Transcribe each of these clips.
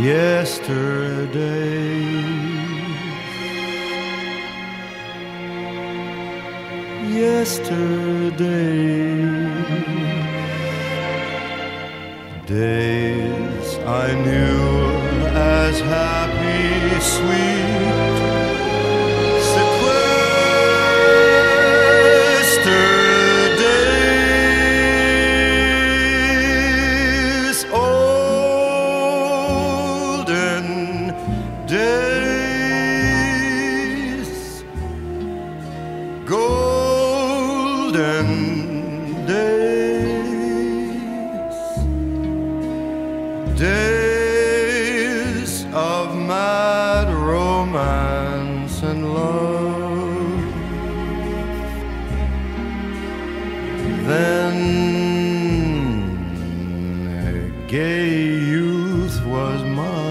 yesterday. Yesterday, days I knew olden days, golden days, days of mad romance and love. Then gay youth was mine,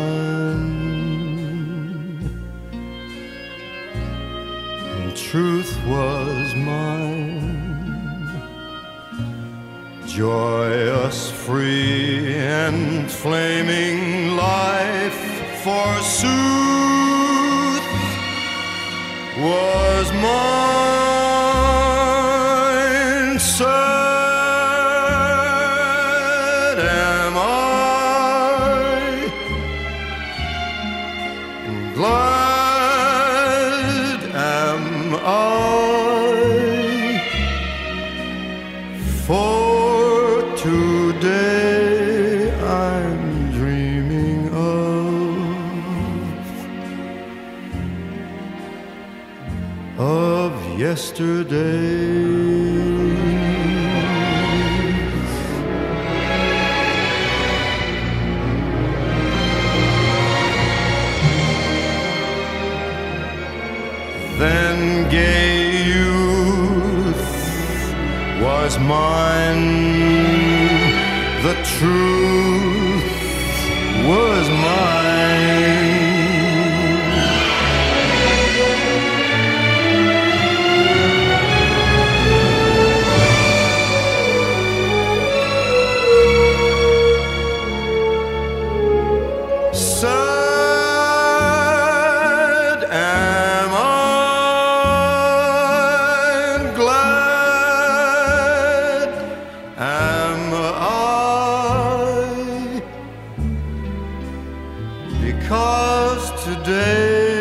truth was mine. Joyous, free, and flaming life, forsooth, was mine. Sad today I'm dreaming of of yesterday. Then gay was mine. The truth was mine. Sad because today